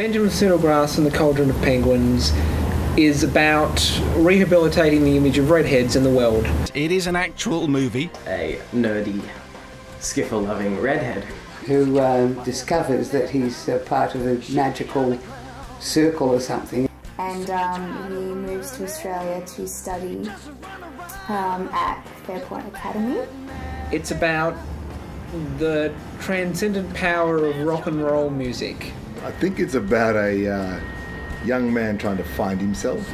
Benjamin Sniddlegrass and the Cauldron of Penguins is about rehabilitating the image of redheads in the world. It is an actual movie. A nerdy, skiffle loving redhead. Who um, discovers that he's uh, part of a magical circle or something. And um, he moves to Australia to study um, at Fairport Academy. It's about the transcendent power of rock and roll music. I think it's about a uh, young man trying to find himself.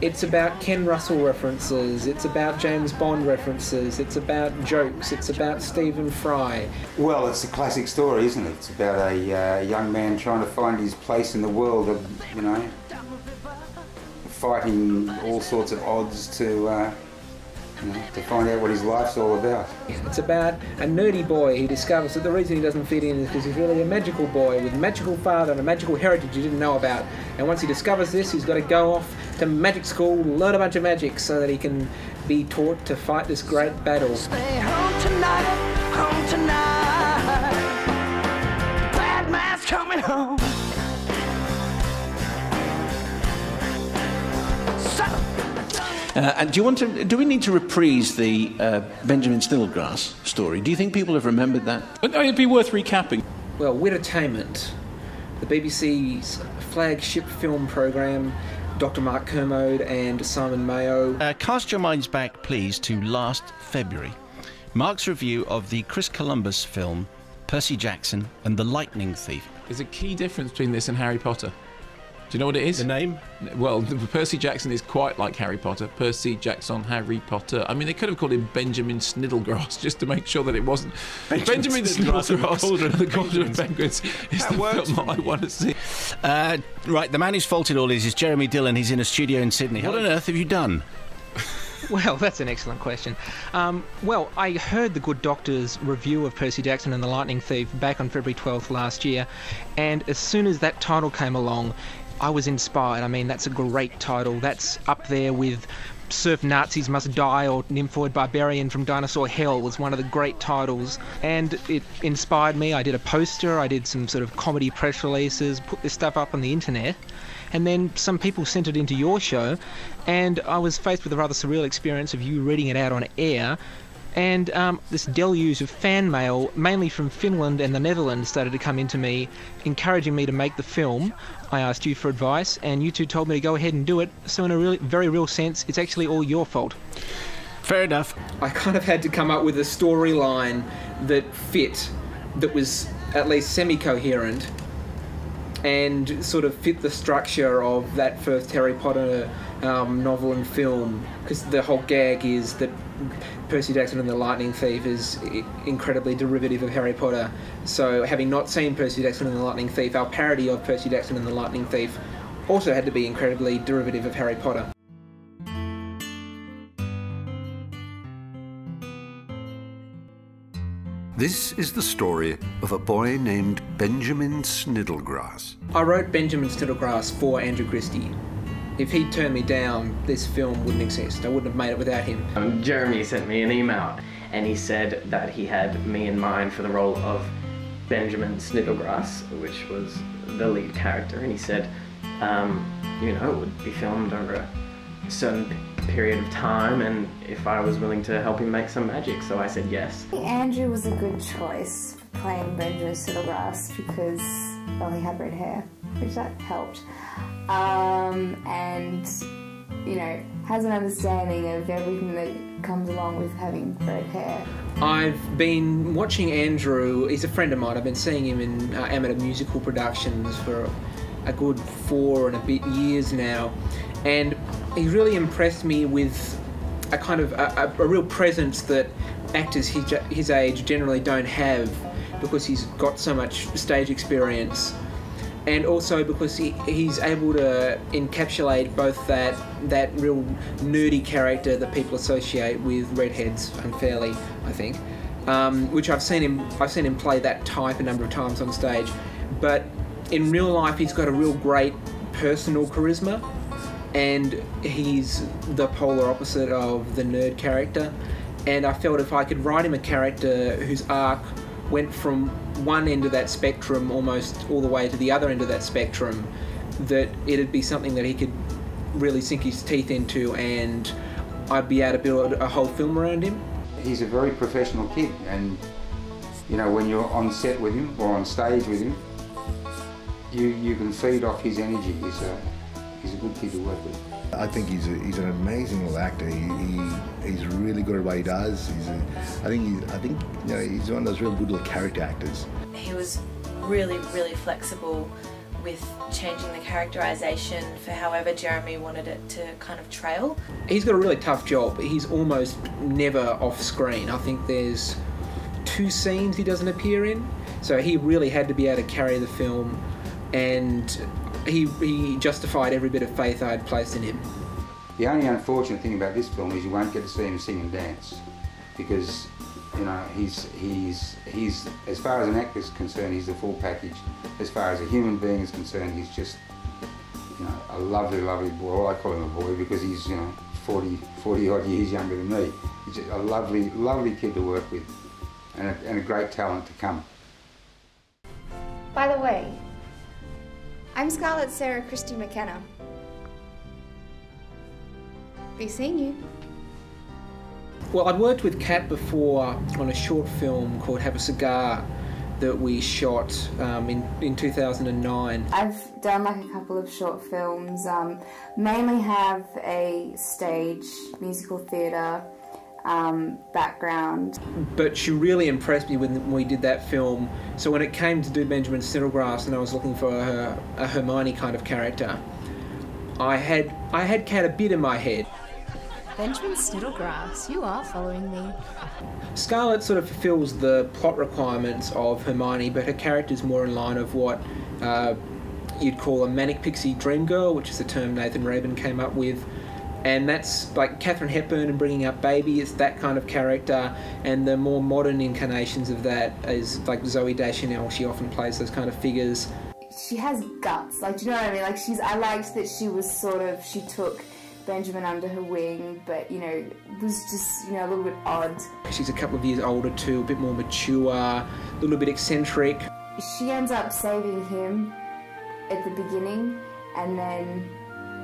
It's about Ken Russell references, it's about James Bond references, it's about jokes, it's about Stephen Fry. Well, it's a classic story, isn't it? It's about a uh, young man trying to find his place in the world of, you know, fighting all sorts of odds to, uh, you know, to find out what his life's all about. It's about a nerdy boy. He discovers that the reason he doesn't fit in is because he's really a magical boy with a magical father and a magical heritage he didn't know about. And once he discovers this, he's got to go off to magic school, learn a bunch of magic so that he can be taught to fight this great battle. Stay home tonight, home tonight. Bad man's coming home. Uh, and do you want to? Do we need to reprise the uh, Benjamin Snodgrass story? Do you think people have remembered that? It'd be worth recapping. Well, Wittertainment, the BBC's flagship film program, Dr. Mark Kermode and Simon Mayo. Uh, cast your minds back, please, to last February. Mark's review of the Chris Columbus film Percy Jackson and the Lightning Thief. There's a key difference between this and Harry Potter. Do you know what it is? The name? Well, Percy Jackson is quite like Harry Potter. Percy Jackson, Harry Potter. I mean, they could have called him Benjamin Sniddlegrass just to make sure that it wasn't Benjamin Benjamin Snodgrass and the Sniddlegrass. Cauldron of The Cauldron of Penguins. Penguins is That the works film for I want to see. Uh, right, the man who's faulted all this is Jeremy Dylan. He's in a studio in Sydney. What on earth have you done? Well, that's an excellent question. Um, well, I heard the Good Doctor's review of Percy Jackson and the Lightning Thief back on February 12th last year, and as soon as that title came along, I was inspired. I mean, that's a great title. That's up there with Surf Nazis Must Die or Nymphoid Barbarian from Dinosaur Hell was one of the great titles, and it inspired me. I did a poster, I did some sort of comedy press releases, put this stuff up on the internet, and then some people sent it into your show, and I was faced with a rather surreal experience of you reading it out on air. And um, this deluge of fan mail, mainly from Finland and the Netherlands, started to come into me, encouraging me to make the film. I asked you for advice, and you two told me to go ahead and do it. So, in a really, very real sense, it's actually all your fault. Fair enough. I kind of had to come up with a storyline that fit, that was at least semi coherent, and sort of fit the structure of that first Harry Potter um, novel and film. Because the whole gag is that Percy Jackson and the Lightning Thief is incredibly derivative of Harry Potter. So, having not seen Percy Jackson and the Lightning Thief, our parody of Percy Jackson and the Lightning Thief also had to be incredibly derivative of Harry Potter. This is the story of a boy named Benjamin Sniddlegrass. I wrote Benjamin Sniddlegrass for Andrew Christie. If he'd turned me down, this film wouldn't exist. I wouldn't have made it without him. Um, Jeremy sent me an email and he said that he had me in mind for the role of Benjamin Sniddlegrass, which was the lead character, and he said, um, you know, it would be filmed over a certain period of time and if I was willing to help him make some magic, so I said yes. Andrew was a good choice for playing Benjamin Sniddlegrass because, well, he had red hair, which that helped. Um, and, you know, has an understanding of everything that comes along with having red hair. I've been watching Andrew. He's a friend of mine. I've been seeing him in uh, amateur musical productions for a good four and a bit years now, and he really impressed me with a kind of a, a, a real presence that actors his, his age generally don't have because he's got so much stage experience and also because he, he's able to encapsulate both that that real nerdy character that people associate with redheads unfairly, I think. Um, which I've seen him I've seen him play that type a number of times on stage, but in real life he's got a real great personal charisma, and he's the polar opposite of the nerd character. And I felt if I could write him a character whose arc went from one end of that spectrum almost all the way to the other end of that spectrum, that it'd be something that he could really sink his teeth into and I'd be able to build a whole film around him. He's a very professional kid, and you know when you're on set with him or on stage with him, you you can feed off his energy. He's a he's a good kid to work with. I think he's a, he's an amazing little actor. He, he he's really good at what he does. He's a, I think he's, I think you know he's one of those real good little character actors. He was really really flexible with changing the characterization for however Jeremy wanted it to kind of trail. He's got a really tough job. He's almost never off screen. I think there's two scenes he doesn't appear in. So he really had to be able to carry the film and he, he justified every bit of faith I had placed in him. The only unfortunate thing about this film is you won't get to see him sing and dance because you know he's he's he's as far as an actor is concerned he's the full package. As far as a human being is concerned, he's just you know a lovely lovely boy. Well, I call him a boy because he's you know 40 40 odd years younger than me. He's just a lovely lovely kid to work with and a, and a great talent to come. By the way, I'm Scarlett Sarah Christie McKenna. Be seeing you. Well, I'd worked with Kat before on a short film called Have a Cigar that we shot um, in, in 2009. I've done like a couple of short films, um, mainly have a stage, musical theatre um, background. But she really impressed me when we did that film. So when it came to do Benjamin Sniddlegrass and I was looking for her, a Hermione kind of character, I had I had Kat a bit in my head. Benjamin Sniddlegrass, you are following me. Scarlett sort of fulfills the plot requirements of Hermione, but her character's more in line of what uh, you'd call a manic pixie dream girl, which is a term Nathan Rabin came up with. And that's like Katharine Hepburn and Bringing Up Baby, it's that kind of character. And the more modern incarnations of that is like Zooey Deschanel, she often plays those kind of figures. She has guts, like, do you know what I mean? Like, she's, I liked that she was sort of, she took Benjamin under her wing, but you know, was just you know a little bit odd. She's a couple of years older too, a bit more mature, a little bit eccentric. She ends up saving him at the beginning, and then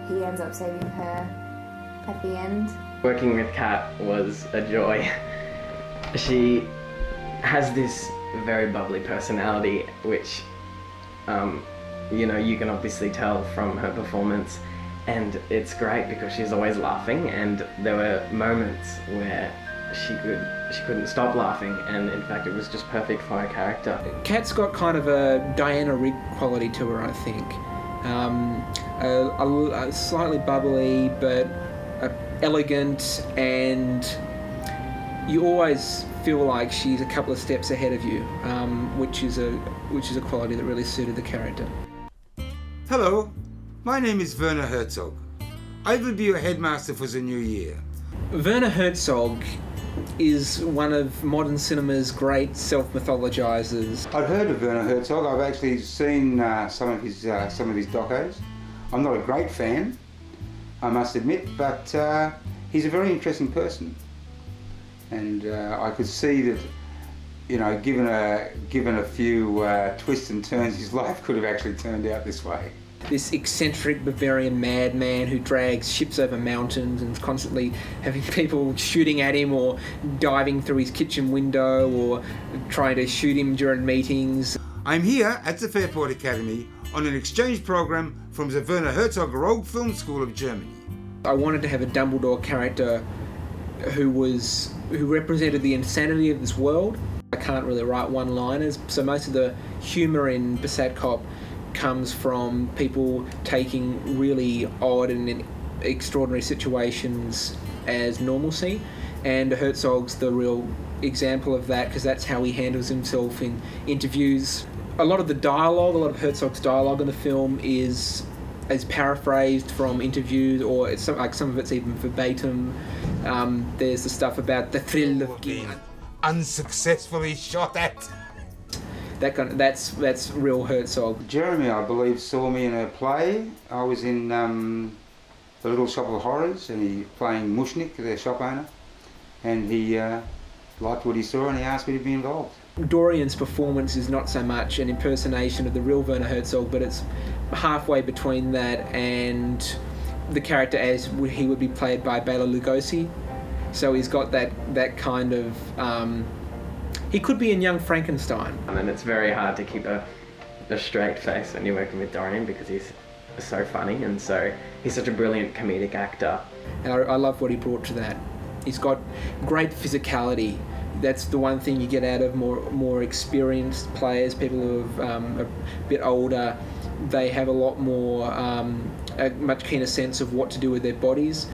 he ends up saving her at the end. Working with Kat was a joy. she has this very bubbly personality, which, um, you know, you can obviously tell from her performance and it's great because she's always laughing and there were moments where she could she couldn't stop laughing and in fact it was just perfect for her character. Kat's got kind of a Diana Rigg quality to her I think. Um, a, a, a, slightly bubbly but elegant and you always feel like she's a couple of steps ahead of you um, which is a which is a quality that really suited the character. Hello, my name is Werner Herzog. I will be your headmaster for the new year. Werner Herzog is one of modern cinema's great self-mythologizers. I've heard of Werner Herzog. I've actually seen uh, some of his uh, some of his docos. I'm not a great fan, I must admit, but uh, he's a very interesting person, and uh, I could see that. You know, given a given a few uh, twists and turns, his life could have actually turned out this way this eccentric Bavarian madman who drags ships over mountains and is constantly having people shooting at him or diving through his kitchen window or trying to shoot him during meetings. I'm here at the Fairport Academy on an exchange program from the Werner Herzog Rogue Film School of Germany. I wanted to have a Dumbledore character who was who represented the insanity of this world. I can't really write one-liners, so most of the humour in Besatt Cop comes from people taking really odd and extraordinary situations as normalcy, and Herzog's the real example of that because that's how he handles himself in interviews. A lot of the dialogue, a lot of Herzog's dialogue in the film is is paraphrased from interviews, or it's some, like some of it's even verbatim. Um, there's the stuff about the thrill of being unsuccessfully shot at that kind of, that's that's real Herzog. Jeremy, I believe, saw me in a play. I was in um, the Little Shop of Horrors, and he playing Mushnik, the shop owner, and he uh, liked what he saw, and he asked me to be involved. Dorian's performance is not so much an impersonation of the real Werner Herzog, but it's halfway between that and the character as he would be played by Bela Lugosi. So he's got that that kind of. Um, he could be in Young Frankenstein. And it's very hard to keep a, a straight face when you're working with Dorian because he's so funny and so he's such a brilliant comedic actor. And I, I love what he brought to that. He's got great physicality. That's the one thing you get out of more more experienced players, people who are um, a bit older. They have a lot more, um, a much keener sense of what to do with their bodies.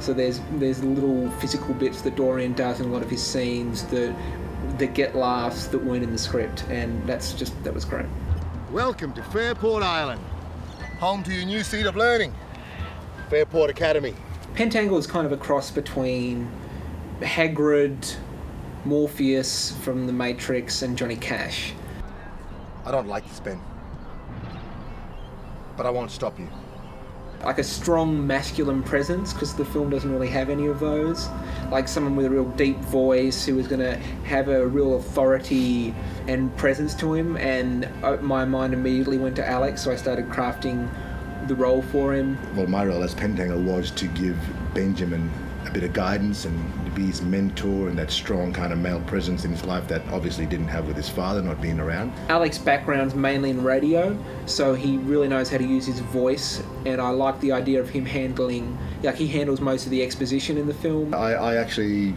So there's there's little physical bits that Dorian does in a lot of his scenes that that get laughs that weren't in the script, and that's just that was great. Welcome to Fairport Island, home to your new seat of learning, Fairport Academy. Pentangle is kind of a cross between Hagrid, Morpheus from The Matrix, and Johnny Cash. I don't like this, Ben. But I won't stop you. Like a strong masculine presence, because the film doesn't really have any of those. Like someone with a real deep voice who is going to have a real authority and presence to him. And uh, my mind immediately went to Alex, so I started crafting the role for him. Well, my role as Pentangle was to give Benjamin a bit of guidance and to be his mentor and that strong kind of male presence in his life that obviously didn't have with his father not being around. Alex's background's mainly in radio, so he really knows how to use his voice, and I like the idea of him handling, like he handles most of the exposition in the film. I, I actually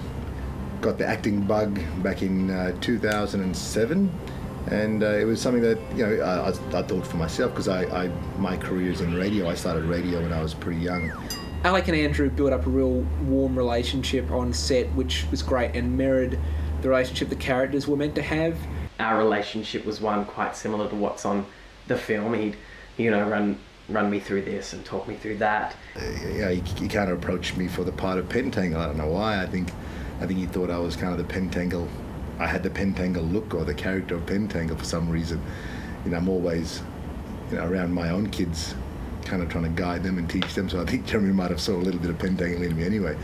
got the acting bug back in uh, 2007 and uh, it was something that you know I, I thought for myself because I, I my career is in radio. I started radio when I was pretty young. Alex and Andrew built up a real warm relationship on set, which was great and mirrored the relationship the characters were meant to have. Our relationship was one quite similar to what's on the film. He'd, you know, run run me through this and talk me through that. Uh, yeah, he, he kind of approached me for the part of Pentangle. I don't know why. I think I think he thought I was kind of the Pentangle I had the Pentangle look or the character of Pentangle for some reason. You know, I'm always you know, around my own kids, kind of trying to guide them and teach them. So I think Jeremy might have saw a little bit of Pentangle in me anyway.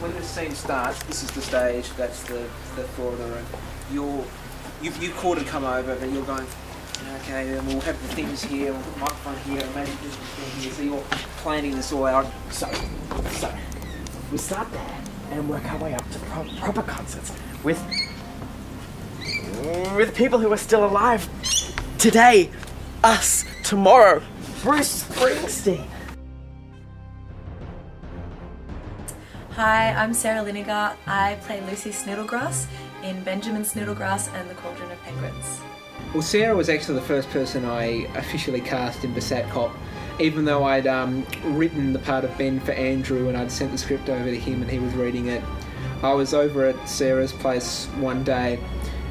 When the scene starts, this is the stage. That's the the floor of the room. You're you've, you called to come over, and you're going. Okay, then we'll have the things here, we'll put the microphone here, and maybe just thing here. So you're planning this all out. So, so we start there and work our way up to pro proper concerts with with people who are still alive today, us tomorrow, Bruce Springsteen. Hi, I'm Sarah Linegar. I play Lucy Sniddlegrass in Benjamin Sniddlegrass and the Cauldron of Penguins. Well, Sarah was actually the first person I officially cast in Besatt Cop, even though I'd um, written the part of Ben for Andrew and I'd sent the script over to him and he was reading it. I was over at Sarah's place one day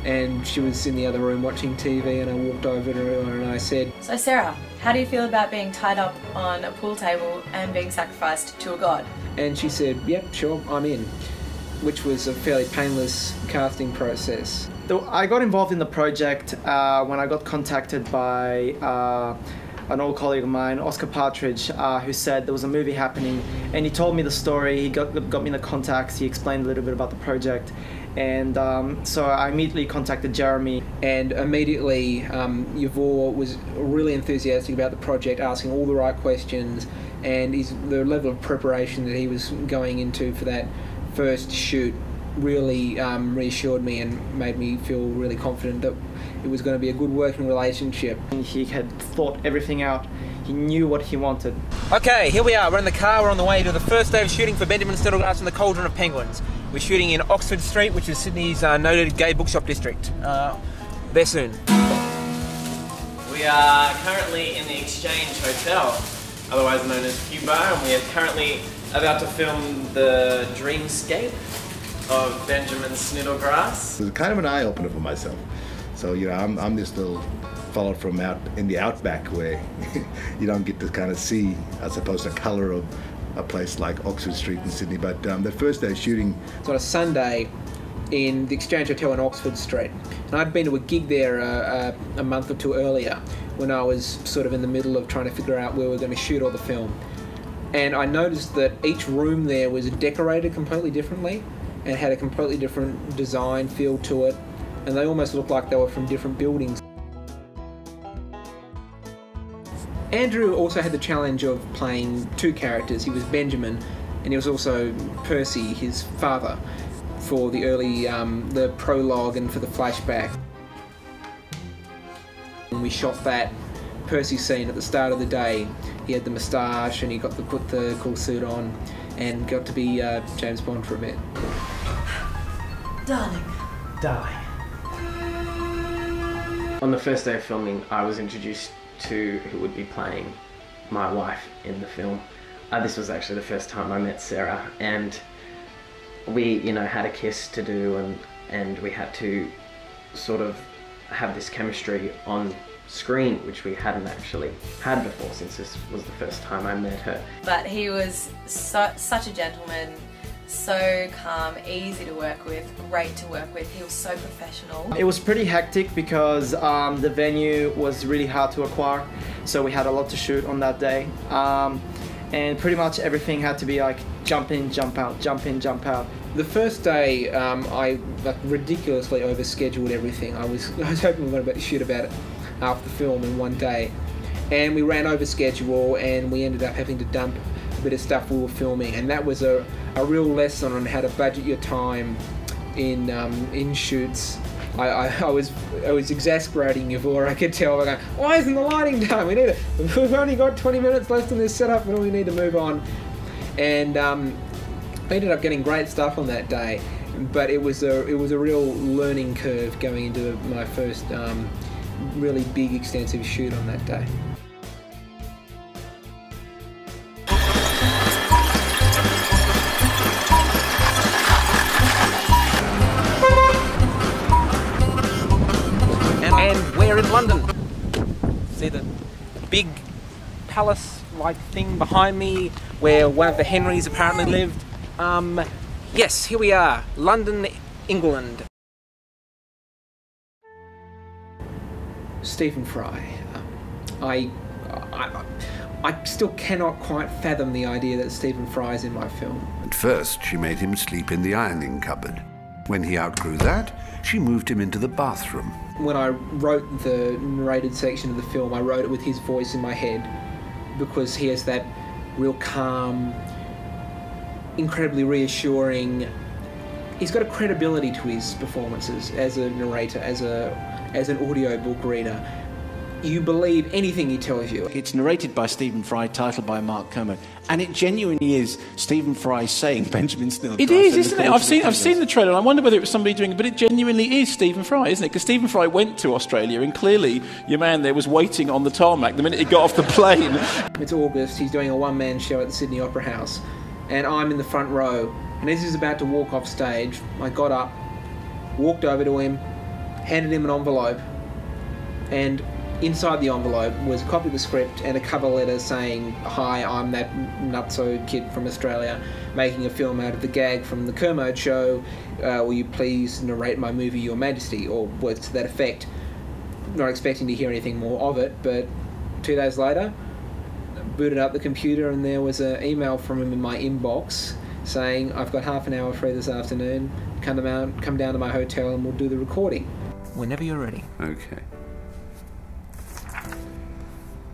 and she was in the other room watching TV and I walked over to her and I said, So, Sarah, how do you feel about being tied up on a pool table and being sacrificed to a god? And she said, Yep, sure, I'm in, which was a fairly painless casting process. I got involved in the project uh, when I got contacted by uh, an old colleague of mine, Oscar Partridge, uh, who said there was a movie happening, and he told me the story. He got got me the contacts. He explained a little bit about the project, and um, so I immediately contacted Jeremy. And immediately, um, Yavor was really enthusiastic about the project, asking all the right questions, and his, the level of preparation that he was going into for that first shoot really um, reassured me and made me feel really confident that it was going to be a good working relationship. He had thought everything out. He knew what he wanted. Okay, here we are. We're in the car. We're on the way to the first day of shooting for Benjamin Sniddlegrass and the Cauldron of Penguins. We're shooting in Oxford Street, which is Sydney's uh, noted gay bookshop district. Uh, there soon. We are currently in the Exchange Hotel, otherwise known as Cuba, and we are currently about to film the Dreamscape of Benjamin Sniddlegrass. It was kind of an eye opener for myself. So, you know, I'm, I'm this little fellow from out in the outback where you don't get to kind of see, I suppose, the colour of a place like Oxford Street in Sydney. But um, the first day of shooting. So on a Sunday in the Exchange Hotel on Oxford Street. And I'd been to a gig there uh, uh, a month or two earlier when I was sort of in the middle of trying to figure out where we are going to shoot all the film. And I noticed that each room there was decorated completely differently and had a completely different design feel to it, and they almost looked like they were from different buildings. Andrew also had the challenge of playing two characters. He was Benjamin, and he was also Percy, his father, for the early um, the prologue and for the flashback. When we shot that Percy scene at the start of the day, he had the moustache and he got to put the cool suit on, and got to be uh, James Bond for a bit. Darling. Darling. On the first day of filming, I was introduced to who would be playing my wife in the film. Uh, this was actually the first time I met Sarah, and we, you know, had a kiss to do, and and we had to sort of have this chemistry on screen, which we hadn't actually had before, since this was the first time I met her. But he was so, such a gentleman, so calm, easy to work with, great to work with. He was so professional. It was pretty hectic because um, the venue was really hard to acquire, so we had a lot to shoot on that day. Um, and pretty much everything had to be like jump in, jump out, jump in, jump out. The first day, um, I like, ridiculously overscheduled everything. I was I was hoping we were going to shoot about the film in one day, and we ran over schedule, and we ended up having to dump a bit of stuff we were filming, and that was a, a real lesson on how to budget your time in um, in shoots. I, I, I was I was exasperating Yvonne. I could tell. Like, why isn't the lighting done? We need it. We've only got 20 minutes left in this setup, and we need to move on. And um, I ended up getting great stuff on that day, but it was a it was a real learning curve going into my first um, really big extensive shoot on that day. And we're in London. See the big palace-like thing behind me where one of the Henrys apparently lived. Um, yes, here we are, London, England. Stephen Fry. Um, I, I, I still cannot quite fathom the idea that Stephen Fry is in my film. At first, she made him sleep in the ironing cupboard. When he outgrew that, she moved him into the bathroom. When I wrote the narrated section of the film, I wrote it with his voice in my head because he has that real calm, incredibly reassuring. He's got a credibility to his performances as a narrator, as a as an audiobook reader. You believe anything he tells you. It's narrated by Stephen Fry, titled by Mark Kermode, and it genuinely is Stephen Fry saying Benjamin Snodgrass. It is, isn't it? I've seen, I've seen the trailer. and I wonder whether it was somebody doing it, but it genuinely is Stephen Fry, isn't it? Because Stephen Fry went to Australia, and clearly your man there was waiting on the tarmac the minute he got off the plane. It's August, he's doing a one man show at the Sydney Opera House, and I'm in the front row. And as he's about to walk off stage, I got up, walked over to him, handed him an envelope, and inside the envelope was a copy of the script and a cover letter saying, Hi, I'm that nutso kid from Australia making a film out of the gag from the Kermode show. Uh, will you please narrate my movie, Your Majesty? Or words to that effect. Not expecting to hear anything more of it, but two days later, booted up the computer and there was an email from him in my inbox saying, I've got half an hour free this afternoon. Come down, come down to my hotel and we'll do the recording. Whenever you're ready. Okay.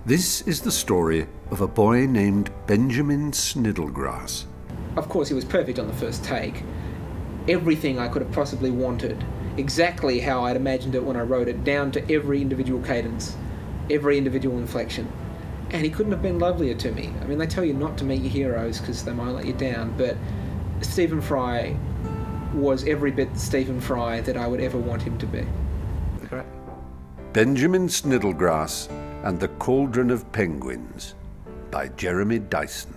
This is the story of a boy named Benjamin Sniddlegrass. Of course, he was perfect on the first take. Everything I could have possibly wanted, exactly how I'd imagined it when I wrote it, down to every individual cadence, every individual inflection. And he couldn't have been lovelier to me. I mean, they tell you not to meet your heroes because they might let you down, but Stephen Fry was every bit Stephen Fry that I would ever want him to be. Benjamin Sniddlegrass and the Cauldron of Penguins by Jeremy Dyson.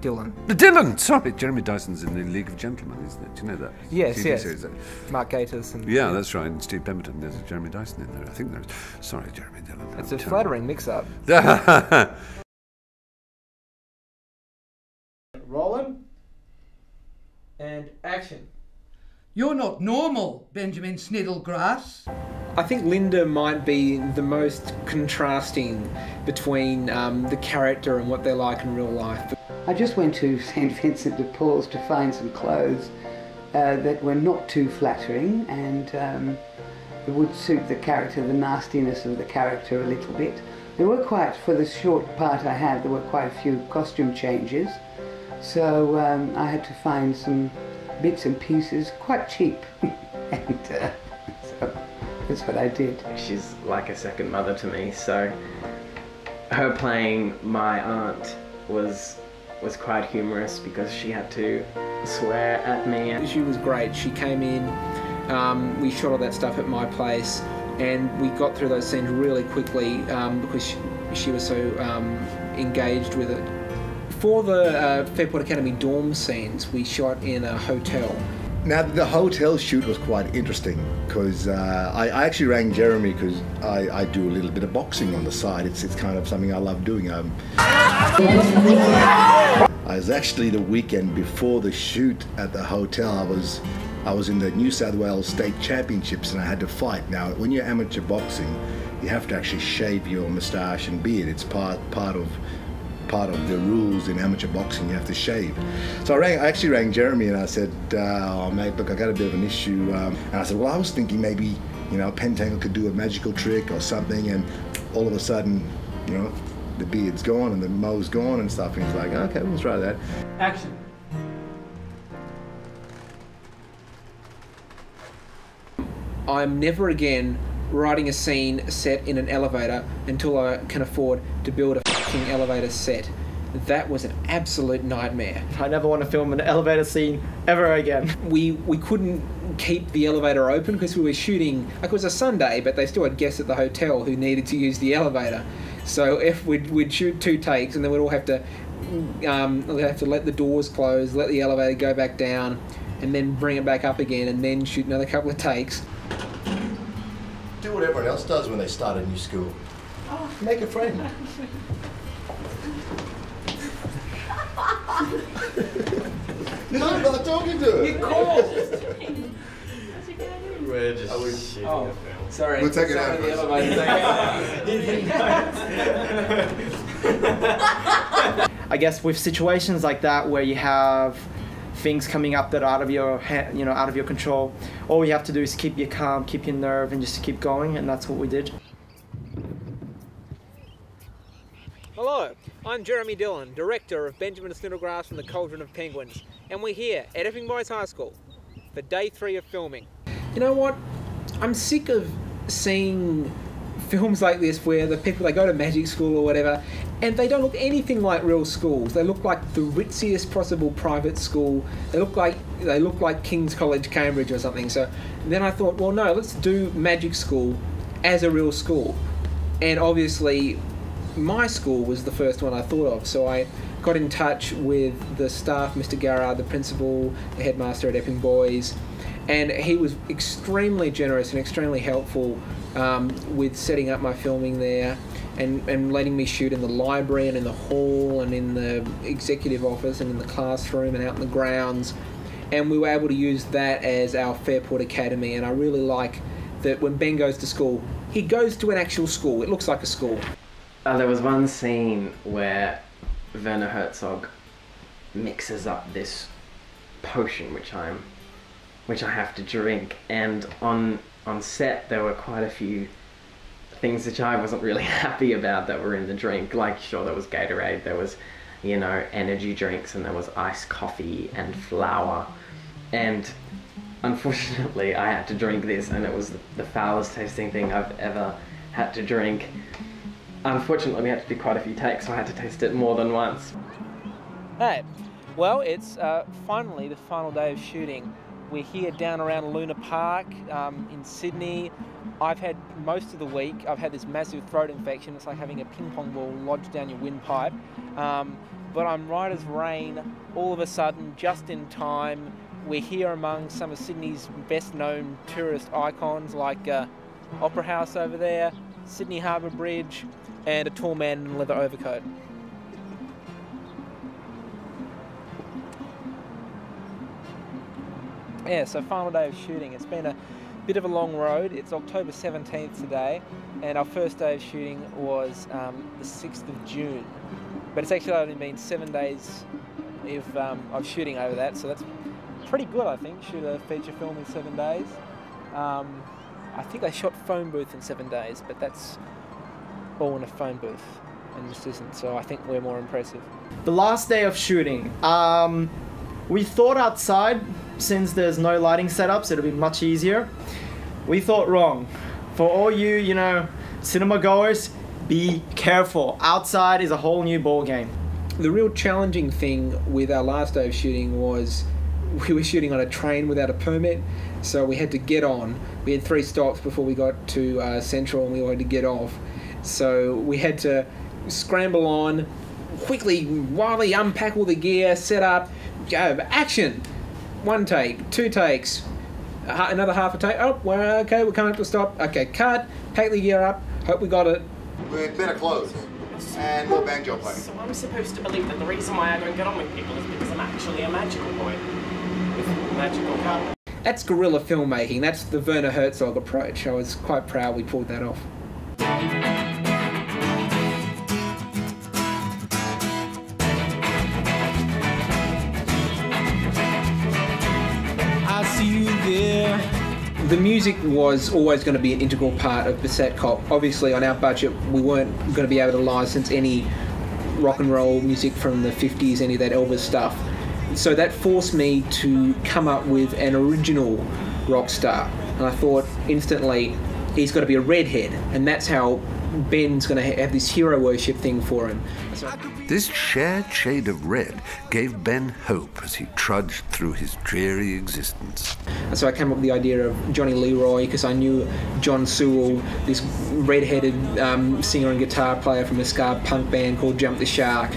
Dylan. The Dylan! Sorry, Jeremy Dyson's in the League of Gentlemen, isn't it? Do you know that? Yes, TV yes. series. Uh, Mark Gatiss and Yeah, that's right. And Steve Pemberton. There's a Jeremy Dyson in there. I think there's. Sorry, Jeremy Dylan. It's I'm a terrible. flattering mix-up. Rolling. And action. You're not normal, Benjamin Sniddlegrass. I think Linda might be the most contrasting between um, the character and what they're like in real life. I just went to St Vincent de Paul's to find some clothes uh, that were not too flattering and um, it would suit the character, the nastiness of the character a little bit. There were quite, for the short part I had, there were quite a few costume changes. So um, I had to find some bits and pieces, quite cheap. and uh, so that's what I did. She's like a second mother to me, so her playing my aunt was was quite humorous because she had to swear at me. She was great. She came in, um, we shot all that stuff at my place, and we got through those scenes really quickly um, because she, she, was so um, engaged with it. For the uh, Fairport Academy dorm scenes, we shot in a hotel. Now the hotel shoot was quite interesting because uh, I, I, actually rang Jeremy because I, I, do a little bit of boxing on the side. It's it's kind of something I love doing. Um, I was actually the weekend before the shoot at the hotel. I was I was in the New South Wales State Championships and I had to fight. Now when you're amateur boxing, you have to actually shave your moustache and beard. It's part part of part of the rules in amateur boxing. You have to shave. So I rang. I actually rang Jeremy and I said, uh, "Oh mate, look, I got a bit of an issue." Um, and I said, "Well, I was thinking maybe you know Pentangle could do a magical trick or something." And all of a sudden, you know, the beard's gone and the mo's gone and stuff. And he's like, "Okay, we'll try that." Action. I'm never again writing a scene set in an elevator until I can afford to build a fucking elevator set. That was an absolute nightmare. I never want to film an elevator scene ever again. We we couldn't keep the elevator open because we were shooting. Like it was a Sunday, but they still had guests at the hotel who needed to use the elevator. So if we'd, we'd shoot two takes, and then we'd all have to um, we'd have to let the doors close, let the elevator go back down, and then bring it back up again, and then shoot another couple of takes do what everyone else does when they start a new school. Oh. Make a friend. no, I'm not talking to her. You called. We're just oh, shooting oh. Sorry. We'll take it out. I guess with situations like that where you have things coming up that are out of your you know out of your control all you have to do is keep your calm keep your nerve and just keep going and that's what we did hello i'm jeremy dylan director of benjamin sniddlegrass from the cauldron of penguins and we're here at epping boys high school for day three of filming. You know what? I'm sick of seeing films like this where the people they go to magic school or whatever and they don't look anything like real schools. They look like the ritziest possible private school. They look like they look like king's college cambridge or something. So then i thought well no let's do magic school as a real school. And obviously my school was the first one i thought of so i got in touch with the staff mr garrard the principal the headmaster at epping boys and he was extremely generous and extremely helpful um, with setting up my filming there and, and letting me shoot in the library and in the hall and in the executive office and in the classroom and out in the grounds. And we were able to use that as our Fairport Academy. And I really like that when Ben goes to school, he goes to an actual school. It looks like a school. Uh, there was one scene where Werner Herzog mixes up this potion which I'm which I have to drink and on on set there were quite a few things which I wasn't really happy about that were in the drink. Like, sure, there was Gatorade, there was, you know, energy drinks, and there was iced coffee and flour. And unfortunately, I had to drink this, and it was the foulest tasting thing I've ever had to drink. Unfortunately, we had to do quite a few takes, so I had to taste it more than once. Hey, well, it's uh, finally the final day of shooting. We're here down around Luna Park um, in Sydney. I've had most of the week, I've had this massive throat infection. It's like having a ping pong ball lodged down your windpipe. Um, but I'm right as rain, all of a sudden, just in time. We're here among some of Sydney's best known tourist icons like uh, Opera House over there, Sydney Harbour Bridge, and a tall man in a leather overcoat. yeah, so final day of shooting. It's been a bit of a long road. It's October 17th today, and our first day of shooting was um, the 6th of June. but it's actually only been seven days of, um, of shooting over that, so that's pretty good, I think. Shoot a feature film in seven days. Um, I think they shot phone booth in seven days, but that's all in a phone booth, and this isn't. So I think we're more impressive. The last day of shooting, um, we thought outside, since there's no lighting setups, it'll be much easier. We thought wrong. For all you, you know, cinema goers, be careful. Outside is a whole new ball game. The real challenging thing with our last day of shooting was we were shooting on a train without a permit, so we had to get on. We had three stops before we got to uh, Central, and we wanted to get off. So we had to scramble on, quickly, wildly unpack all the gear, set up, go, action. One take, two takes, another half a take. Oh, we're okay. We're coming up to a stop. Okay, cut. Pack the gear up. Hope we got it. With better clothes and more banjo playing. So I'm supposed to believe that the reason why I don't get on with people is because I'm actually a magical boy with magical powers. That's guerrilla filmmaking. That's the Werner Herzog approach. I was quite proud we pulled that off. The music was always going to be an integral part of Beset Cop. Obviously, on our budget, we weren't going to be able to license any rock and roll music from the 50s, any of that Elvis stuff. So that forced me to come up with an original rock star. And I thought instantly, he's got to be a redhead. And that's how Ben's going to have this hero worship thing for him. So This shared shade of red gave Ben hope as he trudged through his dreary existence. And so I came up with the idea of Johnny Leroy because I knew John Sewell, this red-headed um, singer and guitar player from a ska punk band called Jump the Shark.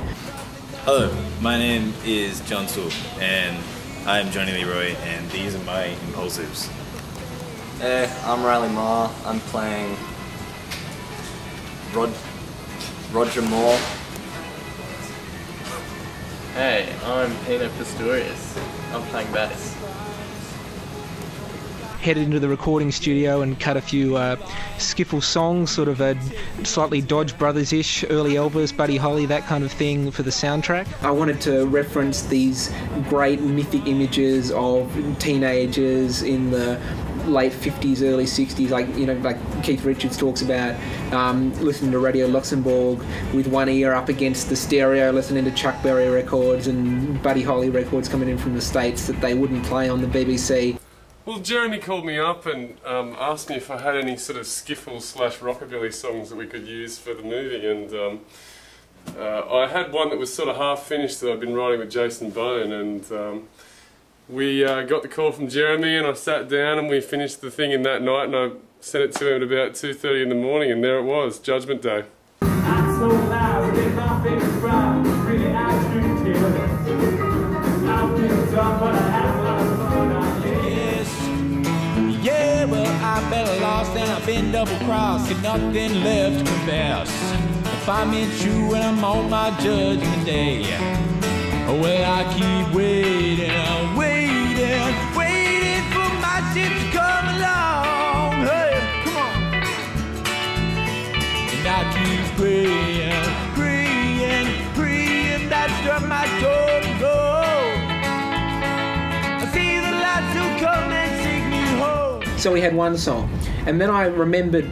Hello, my name is John Sewell, and I'm Johnny Leroy, and these are my impulsives. Hey, I'm Riley Marr. I'm playing Rod Roger Moore. Hey, I'm Pino Pistorius. I'm playing bass. Headed into the recording studio and cut a few uh, skiffle songs, sort of a slightly Dodge Brothers-ish, early Elvis, Buddy Holly, that kind of thing for the soundtrack. I wanted to reference these great mythic images of teenagers in the late 50s, early 60s, like you know, like Keith Richards talks about, um, listening to Radio Luxembourg with one ear up against the stereo, listening to Chuck Berry records and Buddy Holly records coming in from the states that they wouldn't play on the BBC. Well, Jeremy called me up and um, asked me if I had any sort of skiffle slash rockabilly songs that we could use for the movie, and um, uh, I had one that was sort of half finished that I'd been writing with Jason Bone, and um, we uh, got the call from Jeremy, and I sat down and we finished the thing in that night, and I sent it to him at about 2.30 in the morning, and there it was, Judgment Day. So loud, get my favorite ride. Really ice cream killer. I've been tough, but I have a lot of fun. I Yes. Yeah, well, I've been lost and I've been double crossed. Got nothing left to confess. If I meant you when I'm on my judgment day. Well, I keep waiting, waiting, praying, praying, praying that struck my door to go. I see the lights will come and take me home. So we had one song, and then I remembered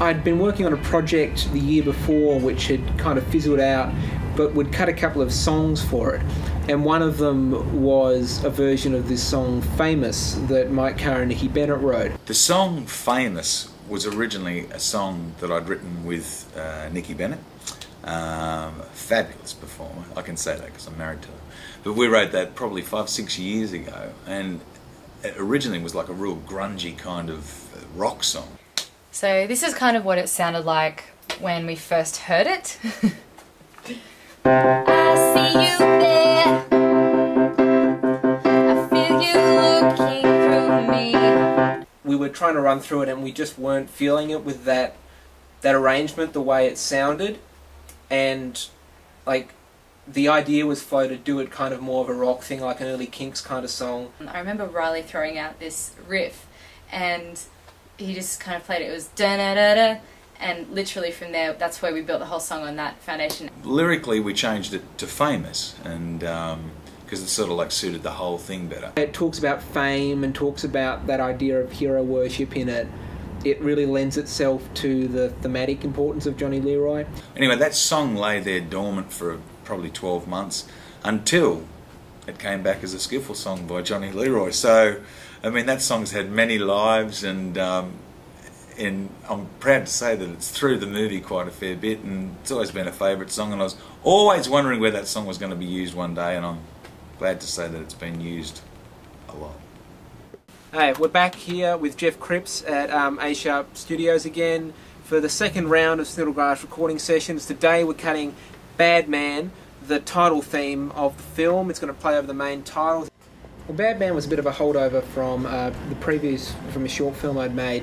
I'd been working on a project the year before which had kind of fizzled out, but would cut a couple of songs for it. And one of them was a version of this song Famous that Mike Carr and Nicky Bennett wrote. The song Famous was originally a song that I'd written with uh, Nikki Bennett. Um, fabulous performer, I can say that because I'm married to her. But we wrote that probably five, six years ago, and it originally was like a real grungy kind of rock song. So this is kind of what it sounded like when we first heard it. I see you there. Were trying to run through it, and we just weren't feeling it with that that arrangement, the way it sounded, and like the idea was floated, do it kind of more of a rock thing, like an early Kinks kind of song. I remember Riley throwing out this riff, and he just kind of played it. It was da da da da, and literally from there, that's where we built the whole song on that foundation. Lyrically, we changed it to famous, and um, because it sort of like suited the whole thing better. It talks about fame and talks about that idea of hero worship in it. It really lends itself to the thematic importance of Johnny Leroy. Anyway, that song lay there dormant for probably 12 months until it came back as a skiffle song by Johnny Leroy. So, I mean, that song's had many lives, and um, and I'm proud to say that it's through the movie quite a fair bit, and it's always been a favourite song. And I was always wondering where that song was going to be used one day, and I'm glad to say that it's been used a lot. Hey, we're back here with Jeff Cripps at um, A Sharp Studios again for the second round of Sniddlegrass recording sessions. Today we're cutting Bad Man, the title theme of the film. It's going to play over the main title. Well, Bad Man was a bit of a holdover from uh, the previous, from a short film I'd made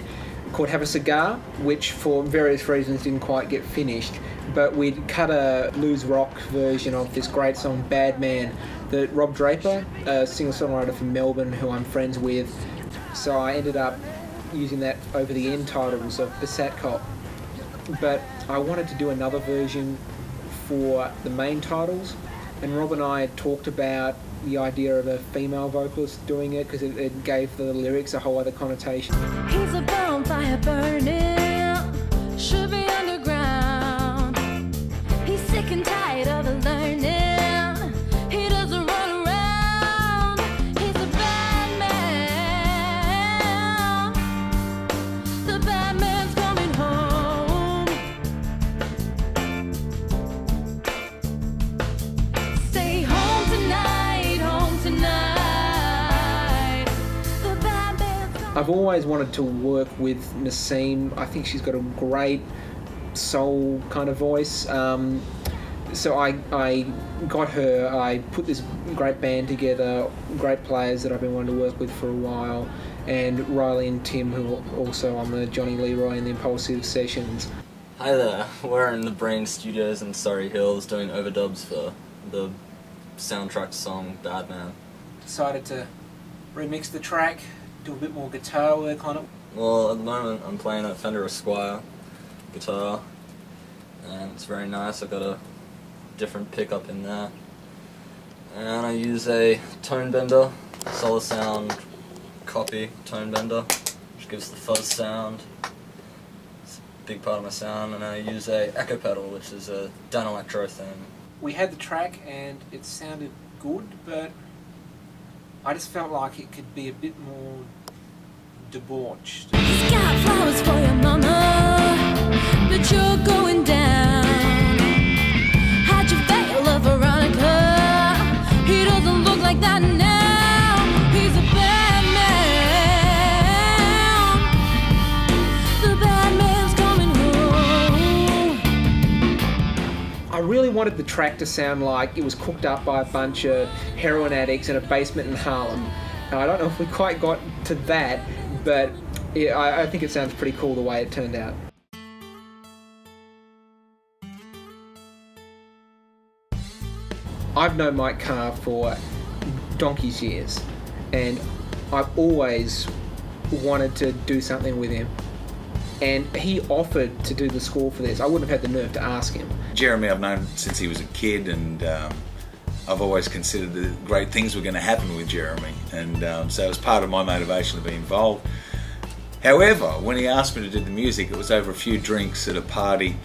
called Have a Cigar, which for various reasons didn't quite get finished. But we'd cut a blues rock version of this great song Bad Man that Rob Draper, a singer-songwriter from Melbourne who I'm friends with, so I ended up using that over the end titles of Passat Cop. But I wanted to do another version for the main titles, and Rob and I had talked about the idea of a female vocalist doing it because it, it gave the lyrics a whole other connotation. He's a bonfire burning, should be underground. He's sick and tired I've always wanted to work with Nassim. I think she's got a great soul kind of voice. Um, so I, I got her, I put this great band together, great players that I've been wanting to work with for a while, and Riley and Tim, who are also on the Johnny Leroy and the Impulsive sessions. Hi there, we're in the Brain Studios in Surry Hills doing overdubs for the soundtrack song Bad Man. Decided to remix the track, do a bit more guitar work on it. Well, at the moment I'm playing a Fender Esquire guitar, and it's very nice. I've got a different pickup in there. And I use a tone bender, Sola Sound copy tone bender, which gives the fuzz sound. It's a big part of my sound. And I use a echo pedal, which is a Danelectro thing. We had the track and it sounded good, but I just felt like it could be a bit more debauched. Really wanted the track to sound like it was cooked up by a bunch of heroin addicts in a basement in Harlem. Now, I don't know if we quite got to that, but I, I think it sounds pretty cool the way it turned out. I've known Mike Carr for donkey's years, and I've always wanted to do something with him. And he offered to do the score for this. I wouldn't have had the nerve to ask him. Jeremy, I've known since he was a kid, and um, I've always considered that great things were going to happen with Jeremy, and um, so it was part of my motivation to be involved. However, when he asked me to do the music, it was over a few drinks at a party,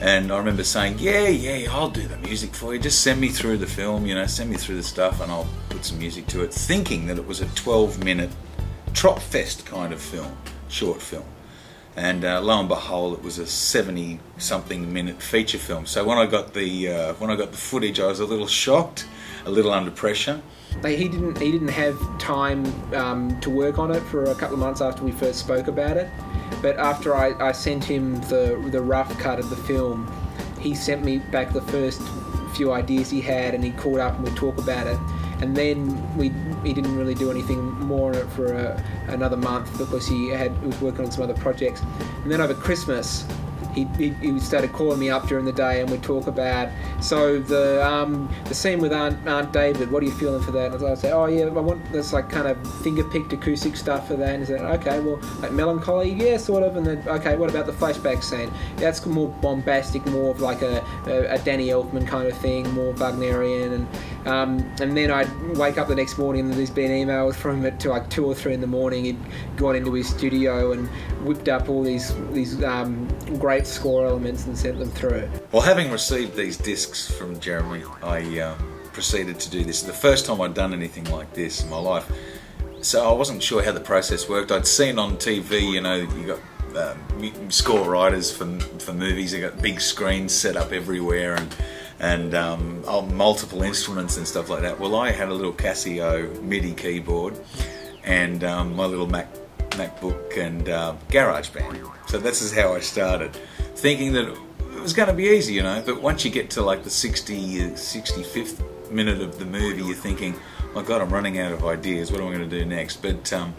and I remember saying, "Yeah, yeah, I'll do the music for you. Just send me through the film, you know, send me through the stuff, and I'll put some music to it." Thinking that it was a 12-minute trot fest kind of film, short film and uh, lo and behold, it was a seventy-something minute feature film. So when I got the uh, when I got the footage, I was a little shocked, a little under pressure. He didn't he didn't have time um, to work on it for a couple of months after we first spoke about it. But after I, I sent him the the rough cut of the film, he sent me back the first few ideas he had, and he called up and we talked about it. And then we he didn't really do anything more for a, another month because he had was working on some other projects. And then over Christmas, he, he, he started calling me up during the day and we'd talk about so the um, the scene with Aunt, Aunt David. What are you feeling for that? And I'd say, oh yeah, I want this like kind of finger picked acoustic stuff for that. And he said, okay, well like melancholy, yeah, sort of. And then okay, what about the flashback scene? That's more bombastic, more of like a, a, a Danny Elfman kind of thing, more Wagnerian. And um, and then I'd wake up the next morning and there's been emails from it to like two or three in the morning. He'd gone into his studio and whipped up all these these um, great score elements and sent them through. Well, having received these discs from Jeremy, I um, proceeded to do this. The first time I'd done anything like this in my life. So I wasn't sure how the process worked. I'd seen on TV, you know, you got um, score writers for, for movies, you got big screens set up everywhere and and um, oh, multiple instruments and stuff like that. Well, I had a little Casio MIDI keyboard and um, my little Mac MacBook and uh, GarageBand. So this is how I started, thinking that it was going to be easy, you know. But once you get to like the 60, 65th minute of the movie, you're thinking, "My God, I'm running out of ideas. What am I going to do next?" But um,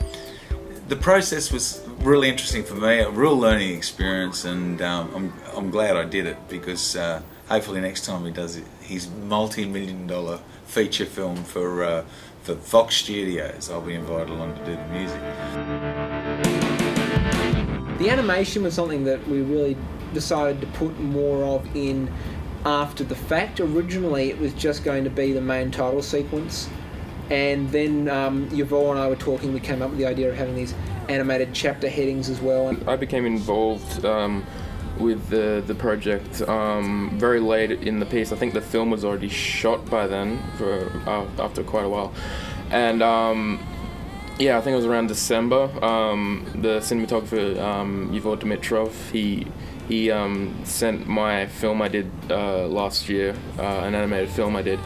the process was really interesting for me, a real learning experience, and um, I'm I'm glad I did it because uh, hopefully next time he does it, his multi-million dollar feature film for. Uh, for Fox Studios, I'll be invited along to do the music. The animation was something that we really decided to put more of in after the fact. Originally, it was just going to be the main title sequence, and then um, Yvonne and I were talking. We came up with the idea of having these animated chapter headings as well. I became involved. Um, with the the project um, very late in the piece. I think the film was already shot by then for uh, after quite a while, and um, yeah, I think it was around December. Um, the cinematographer um, Yvonne Dimitrov he he um, sent my film I did uh, last year, uh, an animated film I did.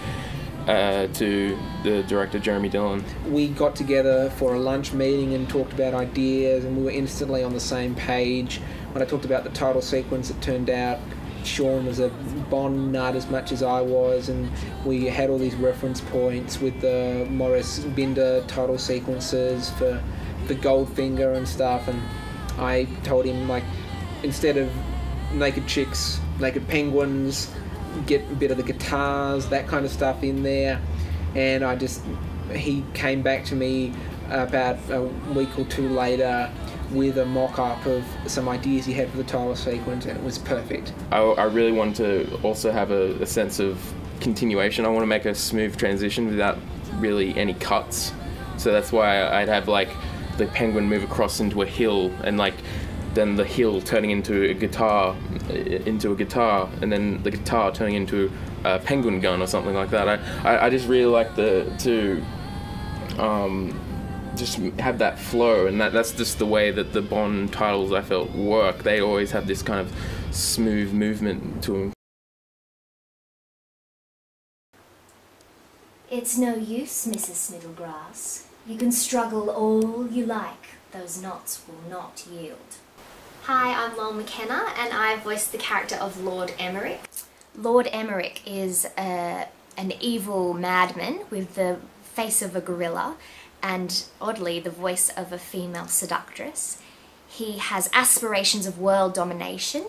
Uh, to the director Jeremy Dylan. We got together for a lunch meeting and talked about ideas, and we were instantly on the same page when I talked about the title sequence, it turned out Sean was a Bond nut as much as I was, and we had all these reference points with the Maurice Binder title sequences for the Goldfinger and stuff. And I told him like, instead of naked chicks, naked penguins, get a bit of the guitars, that kind of stuff in there. And I just, he came back to me about a week or two later with a mock-up of some ideas he had for the title sequence, and it was perfect. I, I really wanted to also have a, a sense of continuation. I want to make a smooth transition without really any cuts. So that's why I'd have like the penguin move across into a hill and like then the hill turning into a guitar into a guitar and then the guitar turning into a penguin gun or something like that. I, I, I just really like the to um, just have that flow, and that, that's just the way that the Bond titles I felt work. They always have this kind of smooth movement to them. It's no use, Mrs. Sniddlegrass. You can struggle all you like, those knots will not yield. Hi, I'm Lowell McKenna, and I voiced the character of Lord Emmerich. Lord Emmerich is a, an evil madman with the face of a gorilla and oddly the voice of a female seductress. He has aspirations of world domination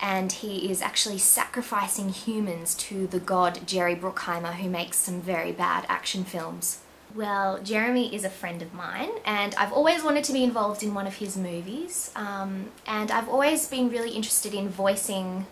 and he is actually sacrificing humans to the god Jerry Bruckheimer who makes some very bad action films. Well, Jeremy is a friend of mine and I've always wanted to be involved in one of his movies um, and I've always been really interested in voicing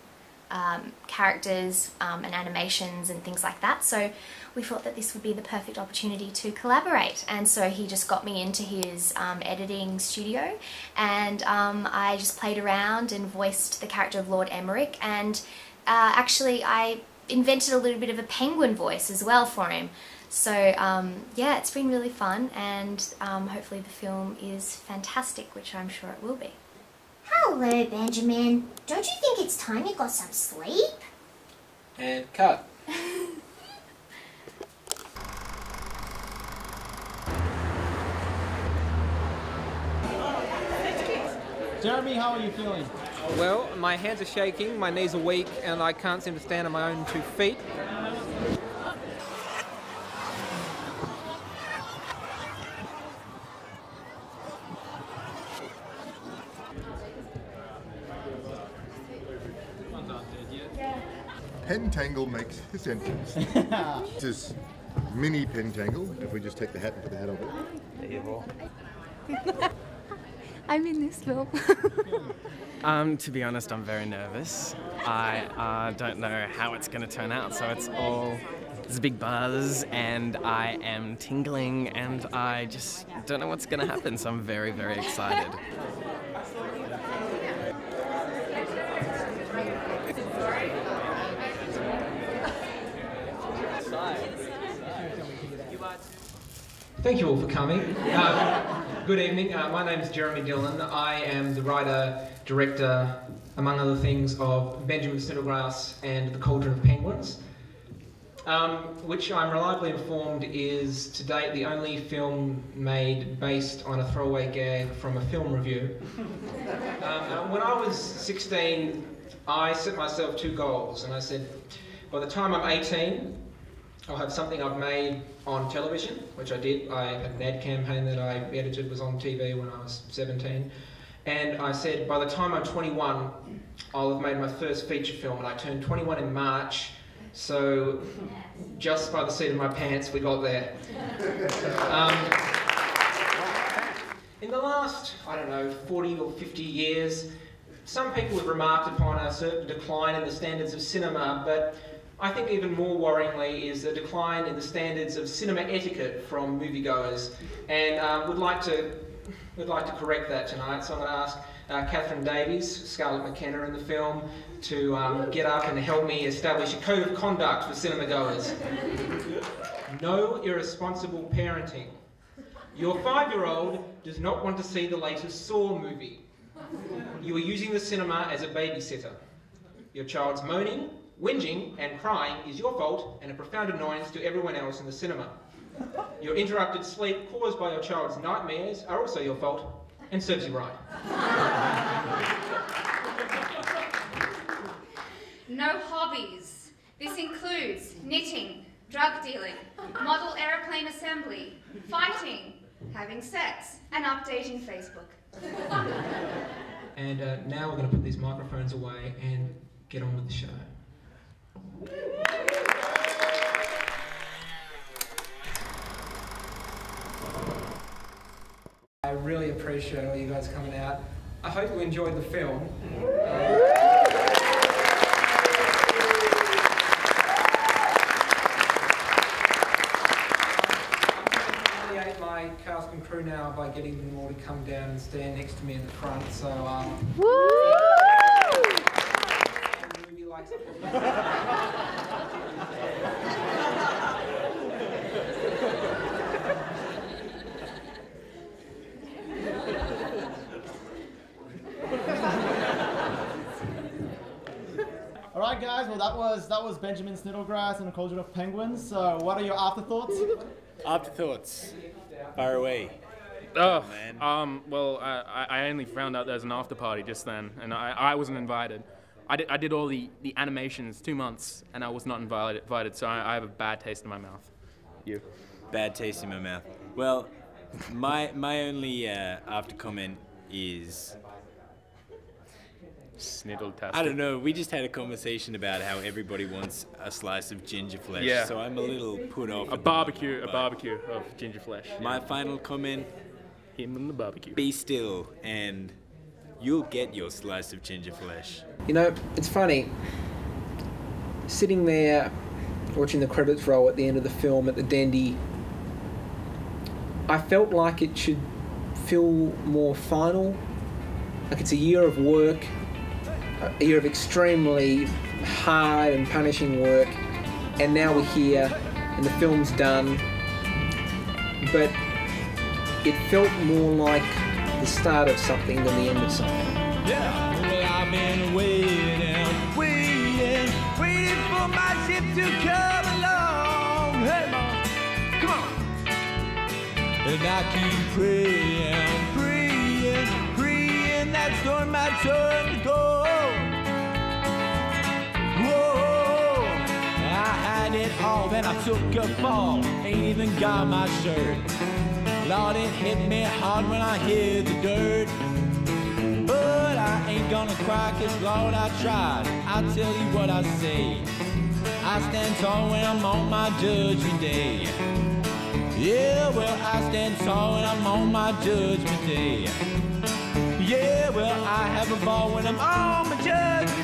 um, characters um, and animations and things like that. So we thought that this would be the perfect opportunity to collaborate. And so he just got me into his um, editing studio and um, I just played around and voiced the character of Lord Emmerich. And uh, actually I invented a little bit of a penguin voice as well for him. So um, yeah, it's been really fun and um, hopefully the film is fantastic, which I'm sure it will be. Hello, Benjamin. Don't you think it's time you got some sleep? And cut. Jeremy, how are you feeling? Well, my hands are shaking, my knees are weak, and I can't seem to stand on my own two feet. Pentangle makes his entrance. this is mini Pentangle. If we just take the hat and put the hat over it. I'm in this film. Um, to be honest, I'm very nervous. I uh, don't know how it's going to turn out, so it's all there's a big buzz, and I am tingling, and I just don't know what's going to happen. So I'm very, very excited. Thank you all for coming. Uh, good evening. Uh, my name is Jeremy Dylan. I am the writer, director, among other things, of Benjamin Sniddlegrass and The Cauldron of Penguins, um, which I'm reliably informed is to date the only film made based on a throwaway gag from a film review. Um, when I was 16, I set myself two goals, and I said, by the time I'm 18, I'll have something I've made on television, which I did. I had an ad campaign that I edited was on TV when I was 17. And I said, by the time I'm 21, I'll have made my first feature film. And I turned 21 in March, so just by the seat of my pants, we got there. Um, in the last, I don't know, 40 or 50 years, some people have remarked upon a certain decline in the standards of cinema, but I think even more worryingly is the decline in the standards of cinema etiquette from moviegoers, and uh, would like to would like to correct that tonight. So I'm going to ask uh, Catherine Davies, Scarlett McKenna in the film, to um, get up and help me establish a code of conduct for cinema goers. No irresponsible parenting. Your five-year-old does not want to see the latest Saw movie. You are using the cinema as a babysitter. Your child's moaning, whinging, and crying is your fault and a profound annoyance to everyone else in the cinema. Your interrupted sleep caused by your child's nightmares are also your fault and serves you right. No hobbies. This includes knitting, drug dealing, model aeroplane assembly, fighting, having sex, and updating Facebook. And uh, now we're going to put these microphones away and get on with the show. I really appreciate all you guys coming out. I hope you enjoyed the film. My cast and crew now by getting them all to come down and stand next to me in the front. So, um, movie likes All right, guys. Well, that was that was Benjamin Sniddlegrass and a Cauldron of Penguins. So, what are your afterthoughts? Afterthoughts. Fire away. Oh, um, well, I, I I only found out there's an after party just then, and I, I wasn't invited. I did, I did all the, the animations two months, and I was not invited, invited so I, I have a bad taste in my mouth. You? Bad taste in my mouth. Well, my my only uh, after comment is Sniddle-tastic. I don't know. We just had a conversation about how everybody wants a slice of ginger flesh. Yeah. So I'm a little put off. A barbecue, moment, a barbecue of ginger flesh. My final comment. Him and the barbecue. Be still, and you'll get your slice of ginger flesh. You know, it's funny. Sitting there watching the credits roll at the end of the film at the Dendy, I felt like it should feel more final. Like it's a year of work, Uh, a year of extremely hard and punishing work, and now we're here and the film's done. But it felt more like the start of something than the end of something. Yeah, well, I've been waiting, waiting, waiting for my ship to come along. Hey, mom, come on. And I keep praying, praying, praying turn to. It all, then I took a fall. Ain't even got my shirt. Lord, it hit me hard when I hit the dirt. But I ain't gonna cry, cause Lord, I tried. I'll tell you what I say. I stand tall when I'm on my judgment day. Yeah, well, I stand tall when I'm on my judgment day. Yeah, well, I have a ball when I'm on my judgment